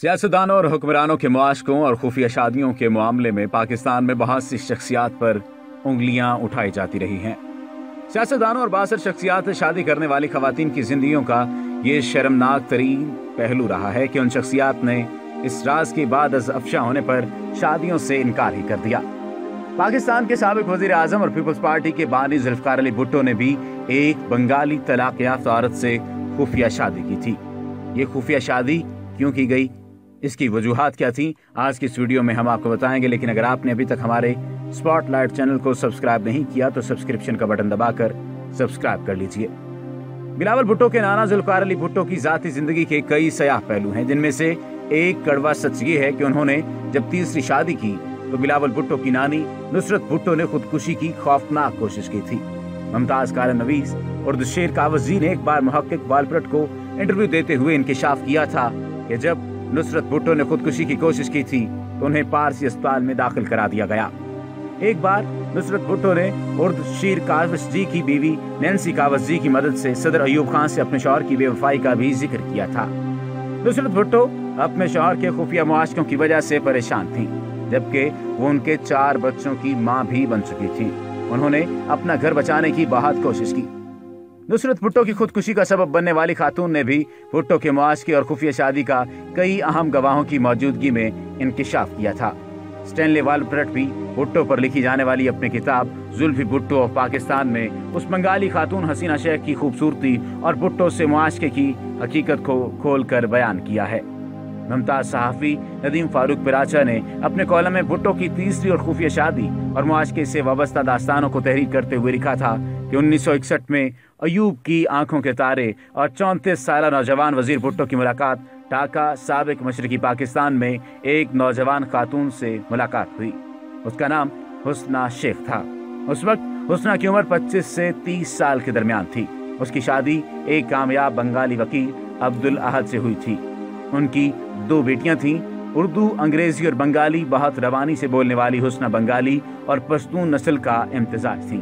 سیاستدانوں اور حکمرانوں کے معاشقوں اور خفیہ شادیوں کے معاملے میں پاکستان میں بہت سی شخصیات پر انگلیاں اٹھائی جاتی رہی ہیں۔ سیاستدانوں اور باثر شخصیات شادی کرنے والی خواتین کی زندگیوں کا یہ شرمناک ترین پہلو رہا ہے کہ ان شخصیات نے اس راز کے بعد از افشا ہونے پر شادیوں سے انکار ہی کر دیا۔ پاکستان کے سابق وزیر اعظم اور پیپلز پارٹی کے بانی ذوالفقار علی بھٹو نے بھی ایک بنگالی طلاق یافتہ عورت سے خفیہ شادی کی تھی۔ یہ خفیہ شادی کیوں کی گئی؟ اس کی وجوہات کیا تھیں؟ آج کی اس ویڈیو میں ہم آپ کو بتائیں گے، لیکن اگر آپ نے ابھی تک ہمارے سپاٹ لائٹ چینل کو سبسکرائب نہیں کیا، تو سبسکرپشن کا بٹن دبا کر سبسکرائب کر لیجیے۔ بلاول بھٹو کے نانا ذوالفقار علی بھٹو کی ذاتی زندگی کے کئی سیاہ پہلو ہیں، جن میں سے ایک کڑوا سچ یہ ہے کہ انہوں نے جب تیسری شادی کی، تو بلاول بھٹو کی نانی نصرت بھٹو نے خودکشی کی خوفناک کوشش کی تھی۔ ممتاز کار نویز اور دشیر کاوزی نے ایک بار محقق والپرٹ کو انٹرویو دیتے ہوئے انکشاف کیا تھا کہ جب نصرت بھٹو نے خودکشی کی کوشش کی تھی تو انہیں پارسی اسپتال میں داخل کرا دیا گیا۔ ایک بار نصرت بھٹو نے ارد شیر کاوش جی کی بیوی نینسی کاوش جی کی مدد سے صدر ایوب خان سے اپنے شوہر کی بے وفائی کا بھی ذکر کیا تھا۔ نصرت بھٹو اپنے شوہر کے خفیہ معاشقوں کی وجہ سے پریشان تھیں، جبکہ وہ ان کے چار بچوں کی ماں بھی بن چکی تھی انہوں نے اپنا گھر بچانے کی بہت کوشش کی۔ نصرت بھٹو کی خودکشی کا سبب بننے والی خاتون نے بھی بھٹو کے معاشقے اور خفیہ شادی کا کئی اہم گواہوں کی موجودگی میں انکشاف کیا تھا۔ سٹینلی والپرٹ بھی بھٹو پر لکھی جانے والی اپنی کتاب زلفی بھٹو آف پاکستان میں اس بنگالی خاتون حسینہ شیخ کی خوبصورتی اور بھٹو سے معاشقے کی حقیقت کو کھول کر بیان کیا ہے۔ ممتاز صحافی ندیم فاروق پراچا نے اپنے کالم میں بھٹو کی تیسری اور خفیہ شادی اور معاشقے سے وابستہ داستانوں کو تحریر کرتے ہوئے لکھا تھا کہ انیس سو اکسٹھ میں ایوب کی آنکھوں کے تارے اور چونتیس سالہ نوجوان وزیر بھٹو کی ملاقات ڈھاکہ سابق مشرقی پاکستان میں ایک نوجوان خاتون سے ملاقات ہوئی۔ اس کا نام حسنہ شیخ تھا۔ اس وقت حسنہ کی عمر پچیس سے تیس سال کے درمیان تھی۔ اس کی شادی ایک کامیاب بنگالی وکیل عبد الاحد سے ہوئی تھی۔ ان کی دو بیٹیاں تھیں۔ اردو، انگریزی اور بنگالی بہت روانی سے بولنے والی حسنہ بنگالی اور پشتون نسل کا امتزاج تھی۔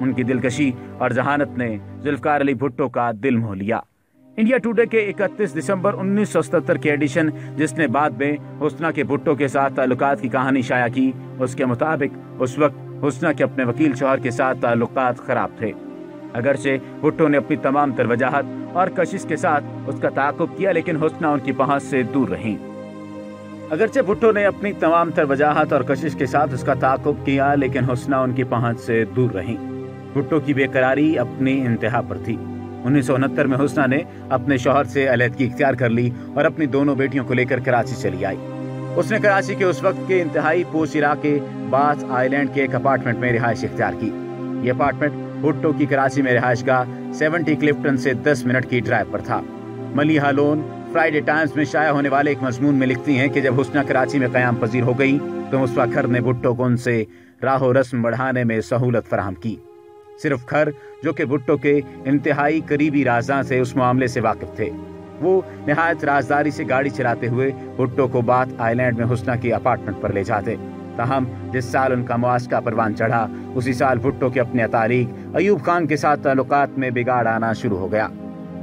ان کی دلکشی اور ذہانت نے ذوالفقار علی بھٹو کا دل موہ لیا۔ انڈیا ٹوڈے کے اکتیس دسمبر انیس سو ستتر کے ایڈیشن، جس نے بعد میں حسنہ کے بھٹو کے ساتھ تعلقات کی کہانی شائع کی، اس کے مطابق اس وقت حسنہ کے اپنے وکیل شوہر کے ساتھ تعلقات خراب تھے۔ اگرچہ بھٹو نے اپنی تمام تر وجاہت اور کشش کے ساتھ اس کا تعاقب کیا، لیکن حسنہ ان کی پہنچ سے دور رہیں۔ اگرچہ بھٹو نے اپنی تمام تر وجاہت اور کشش کے ساتھ اس کا تعاقب کیا، لیکن حسنہ ان کی پہنچ سے دور رہیں۔ بھٹو کی بے قراری اپنی انتہا پر تھی۔ انیس سو انہتر میں حسنہ نے اپنے شوہر سے علیحدگی اختیار کر لی اور اپنی دونوں بیٹیوں کو لے کر کراچی چلی آئی۔ اس نے کراچی کے اس وقت کے انتہائی پوش علاقے باس آئی لینڈ کے ایک اپارٹمنٹ میں رہائش اختیار کی۔ یہ اپارٹمنٹ بھٹو کی کراچی میں رہائش گاہ سیونٹی کلفٹن سے دس منٹ کی ڈرائیو پر تھا۔ ملی ہالون فرائیڈے ٹائمز میں شائع ہونے والے ایک مضمون میں لکھتی ہیں کہ جب حسنہ کراچی میں قیام پذیر ہو گئی تو مصفا کھر نے بھٹو کو ان سے راہ و رسم بڑھانے میں سہولت فراہم کی۔ صرف کھر جو کہ بھٹو کے انتہائی قریبی رازاں سے اس معاملے سے واقف تھے۔ وہ نہایت رازداری سے گاڑی چلاتے ہوئے بھٹو کو بات آئی لینڈ میں حسنہ کی اپارٹمنٹ پر لے جاتے۔ تاہم، جس سال ان کا مواسکہ پروان چڑھا، اسی سال بھٹو کے اپنے اتاریخ ایوب خان کے ساتھ تعلقات میں بگاڑ آنا شروع ہو گیا۔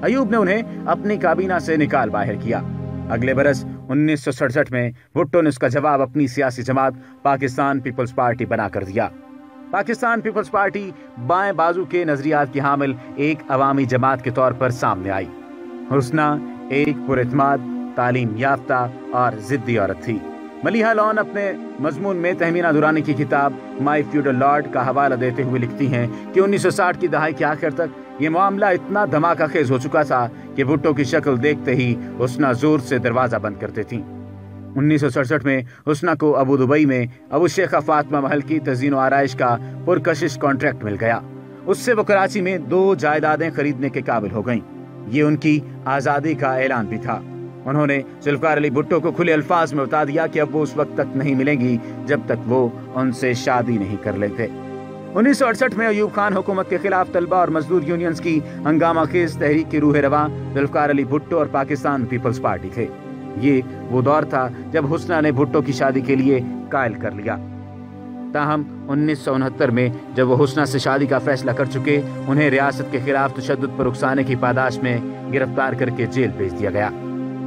ایوب نے انہیں اپنی کابینہ سے نکال باہر کیا۔ اگلے برس انیس سو سڑسٹھ میں بھٹو نے اس کا جواب اپنی سیاسی جماعت پاکستان پیپلز پارٹی بنا کر دیا۔ پاکستان پیپلز پارٹی بائیں بازو کے نظریات کی حامل ایک عوامی جماعت کے طور پر سامنے آئی۔ حسنہ، ایک پر اعتماد، تعلیم یافتہ اور ضدی عورت تھی۔ ملیحہ لون اپنے مضمون میں تہمینہ دورانی کی کتاب مائی فیوڈل لارڈ کا حوالہ دیتے ہوئے لکھتی ہیں کہ انیس سو ساٹھ کی دہائی کے آخر تک یہ معاملہ اتنا دھماکہ خیز ہو چکا تھا کہ بھٹو کی شکل دیکھتے ہی حسنہ زور سے دروازہ بند کرتے تھیں انیس سو سڑسٹھ میں حسنہ کو ابو دبئی میں ابو شیخہ فاطمہ محل کی تزین و آرائش کا پرکشش کانٹریکٹ مل گیا۔ اس سے وہ کراچی میں دو جائیدادیں خریدنے کے قابل ہو گئیں۔ یہ ان کی آزادی کا اعلان بھی تھا۔ انہوں نے ذوالفقار علی بھٹو کو کھلے الفاظ میں بتا دیا کہ اب وہ اس وقت تک نہیں ملیں گی جب تک وہ ان سے شادی نہیں کر لیتے۔ انیس سو اڑسٹھ میں ایوب خان حکومت کے خلاف طلبہ اور مزدور یونینز کی ہنگامہ خیز تحریک کی روح رواں ذوالفقار علی بھٹو اور پاکستان پیپلز پارٹی تھے۔ یہ وہ دور تھا جب حسنہ نے بھٹو کی شادی کے لیے قائل کر لیا۔ تاہم، انیس سو انہتر میں جب وہ حسنہ سے شادی کا فیصلہ کر چکے، انہیں ریاست کے خلاف تشدد پر اکسانے کی پاداش میں گرفتار کر کے جیل بھیج دیا گیا۔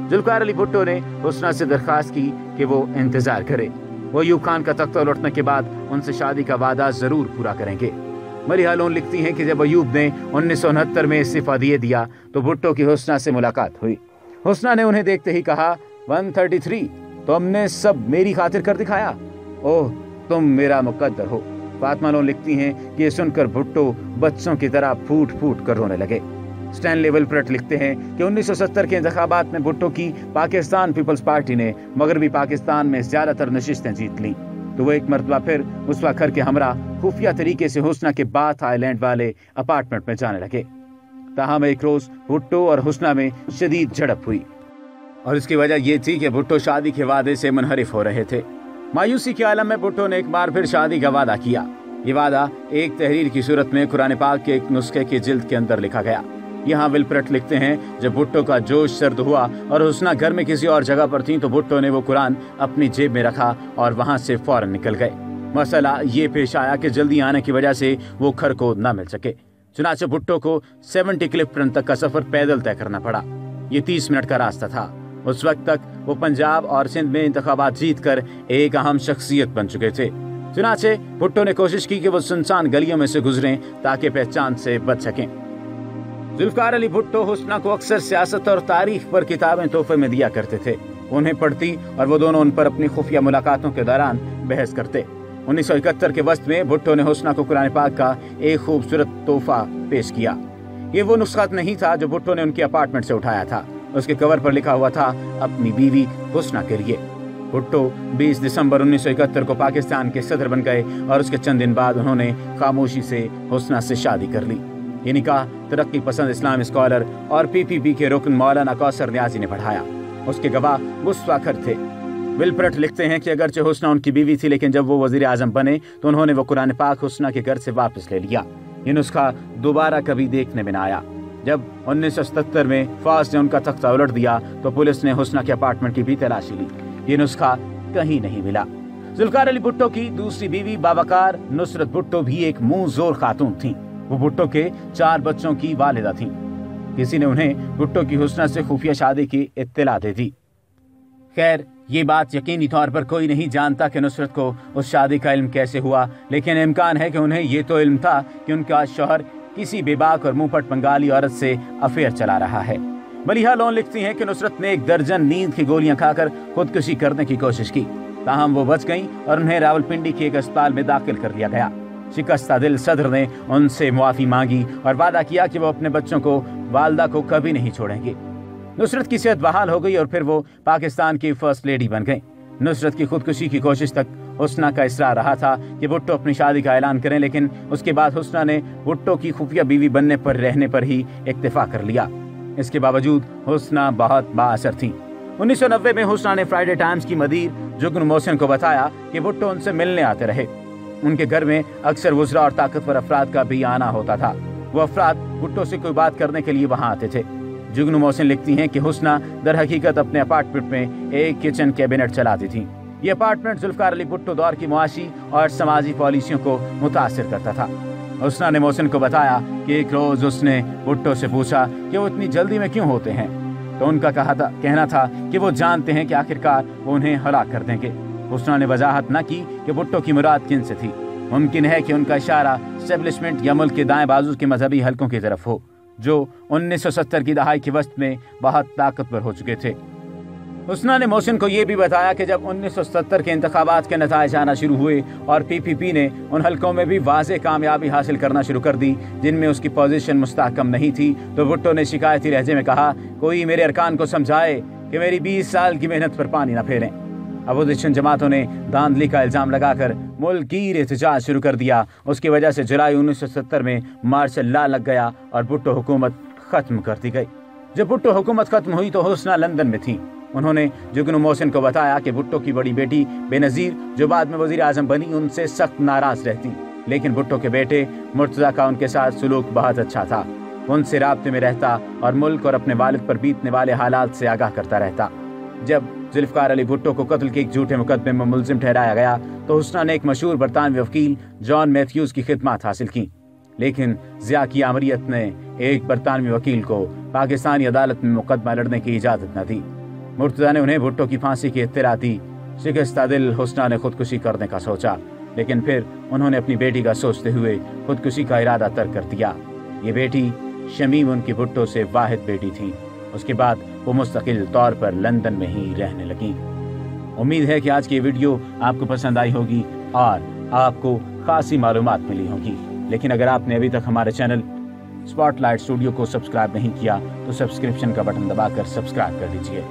ذوالفقار علی بھٹو نے حسنہ سے درخواست کی کہ وہ انتظار کرے۔ وہ ایوب خان کا تختہ لوٹنے کے بعد ان سے شادی کا وعدہ ضرور پورا کریں گے۔ مری ہالون لکھتی ہیں کہ جب ایوب نے انیس سو انہتر میں استعفیٰ دیے دیا، تو بھٹو کی حسنہ سے ملاقات ہوئی۔ حسنہ نے انہیں دیکھتے ہی کہا، ون تھرٹی تھری، تم نے سب میری خاطر کر دکھایا۔ اوہ، تم میرا مقدر ہو۔ فاطمہ لون لکھتی ہیں کہ یہ سن کر بھٹو بچوں کی طرح پھوٹ پھوٹ کر رونے لگے۔ سٹین لیول پرٹ لکھتے ہیں کہ انیس سو ستر کے انتخابات میں بھٹو کی پاکستان پیپلز پارٹی نے مغربی پاکستان میں زیادہ تر نشستیں جیت لی تو وہ ایک مرتبہ پھر اس وقت کے ہمراہ، خفیہ طریقے سے حسنہ کے بات آئی لینڈ والے اپارٹمنٹ میں جانے لگے۔ تاہم ایک روز بھٹو اور حسنہ میں شدید جھڑپ ہوئی۔ اور اس کی وجہ یہ تھی کہ بھٹو شادی کے وعدے سے منحرف ہو رہے تھے۔ مایوسی کے عالم میں بھٹو نے ایک بار پھر شادی کا وعدہ کیا۔ یہ وعدہ ایک تحریر کی صورت میں قرآن پاک کے ایک نسخے کی جلد کے اندر لکھا گیا۔ یہاں ولپرٹ لکھتے ہیں، جب بھٹو کا جوش سرد ہوا اور حسنہ گھر میں کسی اور جگہ پر تھی تو بھٹو نے وہ قرآن اپنی جیب میں رکھا اور وہاں سے فوراً نکل گئے۔ مسئلہ یہ پیش آیا کہ جلدی آنے کی وجہ سے وہ گھر کو نہ مل سکے۔ چنانچہ بھٹو کو سیونٹی کلپٹن تک کا سفر پیدل طے کرنا پڑا۔ یہ تیس منٹ کا راستہ تھا۔ اس وقت تک وہ پنجاب اور سندھ میں انتخابات جیت کر ایک اہم شخصیت بن چکے تھے۔ چنانچہ بھٹو نے کوشش کی کہ وہ سنسان گلیوں میں سے گزریں تاکہ پہچان سے بچ سکیں۔ ذوالفقار علی بھٹو حسنہ کو اکثر سیاست اور تاریخ پر کتابیں تحفے میں دیا کرتے تھے۔ انہیں پڑھتی اور وہ دونوں ان پر اپنی خفیہ ملاقاتوں کے دوران بحث کرتے۔ انیس سو اکہتر کے وسط میں بھٹو نے حسنہ کو قرآن پاک کا ایک خوبصورت تحفہ پیش کیا۔ یہ وہ نسخات نہیں تھا جو بھٹو نے ان کے اپارٹمنٹ سے اٹھایا تھا۔ اس کے کور پر لکھا ہوا تھا، اپنی بیوی حسنہ کے لیے۔ بھٹو بیس دسمبر انیس سو اکہتر کو پاکستان کے صدر بن گئے اور اس کے چند دن بعد انہوں نے خاموشی سے حسنہ سے شادی کر لی۔ یہ نکاح ترقی پسند اسلام اسکالر اور پی پی پی کے رکن مولانا کوثر نیازی نے پڑھایا۔ اس کے گواہ گسواکھر تھے۔ ولپرٹ لکھتے ہیں کہ اگرچہ حسنہ ان کی بیوی تھی لیکن جب وہ وزیر اعظم بنے تو انہوں نے وہ قرآن پاک حسنہ کے گھر سے واپس لے لیا۔ یہ نسخہ دوبارہ کبھی دیکھنے میں نہ آیا۔ جب انیس سو ستر میں فاس نے ان کا تختہ الٹ دیا تو پولیس نے حسنہ کے اپارٹمنٹ کی بھی تلاشی لی۔ یہ نسخہ کہیں نہیں ملا۔ ذوالفقار علی بھٹو کی دوسری بیوی بابکار نصرت بھٹو بھی ایک منہ زور خاتون تھیں۔ وہ بھٹو کے چار بچوں کی والدہ تھیں۔ کسی نے انہیں بھٹو کی حسنہ سے خفیہ شادی کی اطلاع دے دی۔ خیر، یہ بات یقینی طور پر کوئی نہیں جانتا کہ نصرت کو اس شادی کا علم کیسے ہوا، لیکن امکان ہے کہ انہیں یہ تو علم تھا کہ ان کا شوہر کسی بے باک اور منہ پٹ بنگالی عورت سے افیئر چلا رہا ہے۔ ملیحہ لون لکھتی ہیں کہ نصرت نے ایک درجن نیند کی گولیاں کھا کر خودکشی کرنے کی کوشش کی۔ تاہم وہ بچ گئیں اور انہیں راول پنڈی کے ایک اسپتال میں داخل کر لیا گیا۔ شکستہ دل صدر نے ان سے معافی مانگی اور وعدہ کیا کہ وہ اپنے بچوں کو والدہ کو کبھی نہیں چھوڑیں گے۔ نصرت کی صحت بحال ہو گئی اور پھر وہ پاکستان کی فرسٹ لیڈی بن گئیں۔ نصرت کی خودکشی کی کوشش تک حسنہ کا اصرار رہا تھا کہ بھٹو اپنی شادی کا اعلان کریں، لیکن اس کے بعد حسنہ نے بھٹو کی خفیہ بیوی بننے پر رہنے پر ہی اکتفا کر لیا۔ اس کے باوجود حسنہ بہت با اثر تھی انیس سو نوے میں حسنہ نے فرائیڈے ٹائمز کی مدیر جگن موسن کو بتایا کہ بھٹو ان سے ملنے آتے رہے۔ ان کے گھر میں اکثر وزراء اور طاقتور افراد کا بھی آنا ہوتا تھا۔ وہ افراد بھٹو سے کوئی بات کرنے کے لیے وہاں آتے تھے۔ جگنو محسن لکھتی ہیں کہ حسنہ در حقیقت اپنے اپارٹمنٹ میں ایک کچن کیبنٹ چلاتی تھی یہ اپارٹمنٹ ذوالفقار علی بھٹو دور کی معاشی اور سماجی پالیسیوں کو متاثر کرتا تھا۔ حسنہ نے محسن کو بتایا کہ ایک روز اس نے بھٹو سے پوچھا کہ وہ اتنی جلدی میں کیوں ہوتے ہیں؟ تو ان کا کہا تھا کہنا تھا کہ وہ جانتے ہیں کہ آخرکار وہ انہیں ہلاک کر دیں گے۔ حسنہ نے وضاحت نہ کی کہ بھٹو کی مراد کن سے تھی۔ ممکن ہے کہ ان کا اشارہ اسٹیبلشمنٹ یا ملک کے دائیں بازو کے مذہبی حلقوں کی طرف ہو۔ جو انیس سو ستر کی دہائی کے وسط میں بہت طاقتور ہو چکے تھے۔ حسنہ نے موسن کو یہ بھی بتایا کہ جب انیس سو ستر کے انتخابات کے نتائج آنا شروع ہوئے اور پی پی پی نے ان حلقوں میں بھی واضح کامیابی حاصل کرنا شروع کر دی جن میں اس کی پوزیشن مستحکم نہیں تھی، تو بھٹو نے شکایتی لہجے میں کہا، کوئی میرے ارکان کو سمجھائے کہ میری بیس سال کی محنت پر پانی نہ پھیریں۔ اپوزیشن جماعتوں نے داندلی کا الزام لگا کر ملک گیر احتجاج شروع کر دیا۔ اس کی وجہ سے جولائی انیس سو ستر میں مارشل لا لگ گیا اور بھٹو حکومت ختم کر دی گئی۔ جب بھٹو حکومت ختم ہوئی تو حسنہ لندن میں تھیں انہوں نے جگنو محسن کو بتایا کہ بھٹو کی بڑی بیٹی بے نظیر، جو بعد میں وزیر اعظم بنی، ان سے سخت ناراض رہتی۔ لیکن بھٹو کے بیٹے مرتضی کا ان کے ساتھ سلوک بہت اچھا تھا۔ ان سے رابطے میں رہتا اور ملک اور اپنے والد پر بیتنے والے حالات سے آگاہ کرتا رہتا۔ جب ذوالفقار علی بھٹو کو قتل کے ایک جھوٹے مقدمے میں ملزم ٹھہرایا گیا تو حسنہ نے ایک مشہور برطانوی وکیل جان میتھیوز کی خدمات حاصل کی لیکن ضیاء کی عمریت نے ایک برطانوی وکیل کو پاکستانی عدالت میں مقدمہ لڑنے کی اجازت نہ دی۔ مرتضی نے انہیں بھٹو کی پھانسی کی اطلاع دی۔ شکستہ دل حسنہ نے خودکشی کرنے کا سوچا، لیکن پھر انہوں نے اپنی بیٹی کا سوچتے ہوئے خودکشی کا ارادہ ترک کر دیا۔ یہ بیٹی شمیم ان کی بھٹو سے واحد بیٹی تھی اس کے بعد وہ مستقل طور پر لندن میں ہی رہنے لگی امید ہے کہ آج کی ویڈیو آپ کو پسند آئی ہوگی اور آپ کو خاصی معلومات ملی ہوگی۔ لیکن اگر آپ نے ابھی تک ہمارے چینل اسپاٹ لائٹ اسٹوڈیو کو سبسکرائب نہیں کیا، تو سبسکرپشن کا بٹن دبا کر سبسکرائب کر دیجیے